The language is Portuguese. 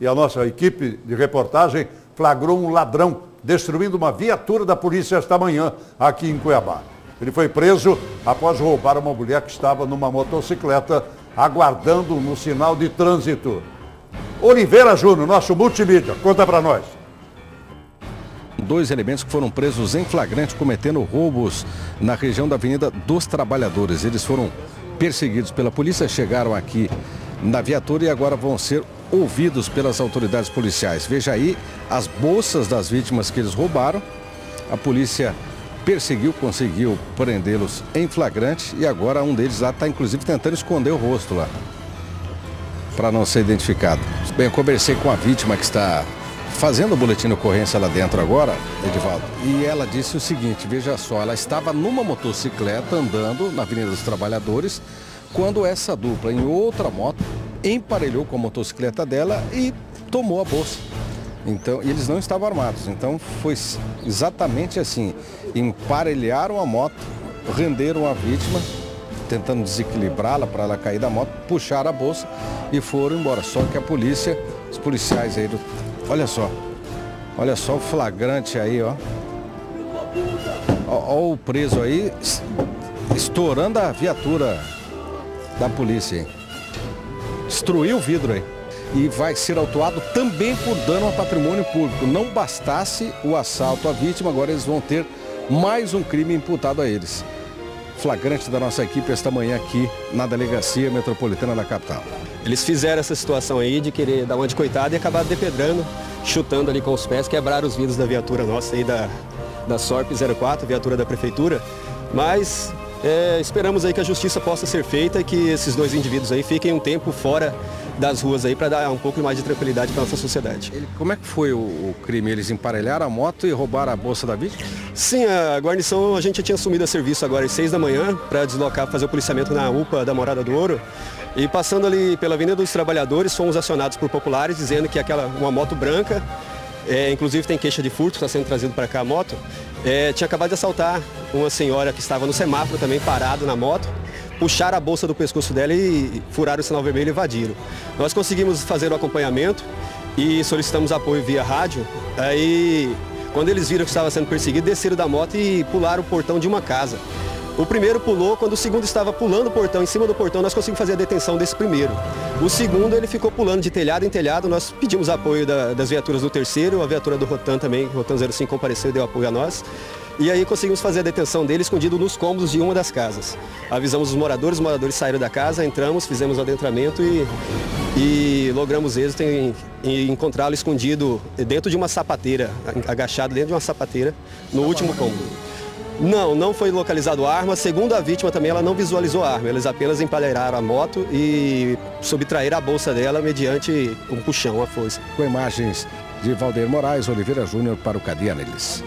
e a nossa equipe de reportagem flagrou um ladrão destruindo uma viatura da polícia esta manhã aqui em Cuiabá. Ele foi preso após roubar uma mulher que estava numa motocicleta aguardando no sinal de trânsito. Oliveira Júnior, nosso multimídia, conta para nós. Dois elementos que foram presos em flagrante cometendo roubos na região da Avenida dos Trabalhadores. Eles foram perseguidos pela polícia, chegaram aqui na viatura e agora vão ser ouvidos pelas autoridades policiais. Veja aí as bolsas das vítimas que eles roubaram. A polícia perseguiu, conseguiu prendê-los em flagrante e agora um deles lá está inclusive tentando esconder o rosto lá para não ser identificado. Bem, eu conversei com a vítima que está fazendo o boletim de ocorrência lá dentro agora, Edivaldo, e ela disse o seguinte, veja só, ela estava numa motocicleta andando na Avenida dos Trabalhadores, quando essa dupla em outra moto emparelhou com a motocicleta dela e tomou a bolsa. Então, eles não estavam armados. Então foi exatamente assim. Emparelharam a moto, renderam a vítima, tentando desequilibrá-la para ela cair da moto, puxaram a bolsa e foram embora. Só que a polícia, os policiais aí do. Olha só. Olha só o flagrante aí, ó. Olha o preso aí estourando a viatura da polícia. Hein? Destruiu o vidro aí e vai ser autuado também por dano ao patrimônio público. Não bastasse o assalto à vítima, agora eles vão ter mais um crime imputado a eles. Flagrante da nossa equipe esta manhã aqui na Delegacia Metropolitana da capital. Eles fizeram essa situação aí de querer dar uma de coitado e acabaram depedrando, chutando ali com os pés, quebraram os vidros da viatura nossa aí da, da SORP 04, viatura da prefeitura. Mas é, esperamos aí que a justiça possa ser feita e que esses dois indivíduos aí fiquem um tempo fora das ruas aí para dar um pouco mais de tranquilidade para nossa sociedade. Ele, como é que foi o, o, crime? Eles emparelharam a moto e roubaram a bolsa da vítima? Sim, a guarnição a gente tinha assumido a serviço agora às seis da manhã para deslocar, fazer o policiamento na UPA da Morada do Ouro. E passando ali pela Avenida dos Trabalhadores, fomos acionados por populares dizendo que aquela uma moto branca, é, inclusive tem queixa de furto, está sendo trazido para cá a moto, é, tinha acabado de assaltar uma senhora que estava no semáforo também parado na moto puxaram a bolsa do pescoço dela e furaram o sinal vermelho e invadiram. Nós conseguimos fazer o acompanhamento e solicitamos apoio via rádio. Aí, quando eles viram que estava sendo perseguido, desceram da moto e pularam o portão de uma casa. O primeiro pulou, quando o segundo estava pulando o portão, em cima do portão, nós conseguimos fazer a detenção desse primeiro. O segundo, ele ficou pulando de telhado em telhado, nós pedimos apoio da, das viaturas do terceiro, a viatura do Rotan também, Rotan 05 compareceu e deu apoio a nós. E aí conseguimos fazer a detenção dele escondido nos cômodos de uma das casas. Avisamos os moradores, os moradores saíram da casa, entramos, fizemos o adentramento e, e logramos êxito em, em encontrá-lo escondido dentro de uma sapateira, agachado dentro de uma sapateira, no último cômodo. Não, não foi localizado arma. Segundo a vítima também, ela não visualizou arma. Eles apenas empalharam a moto e subtraíram a bolsa dela mediante um puxão à força. Com imagens de Valdeir Moraes, Oliveira Júnior para o Cadeia Neles.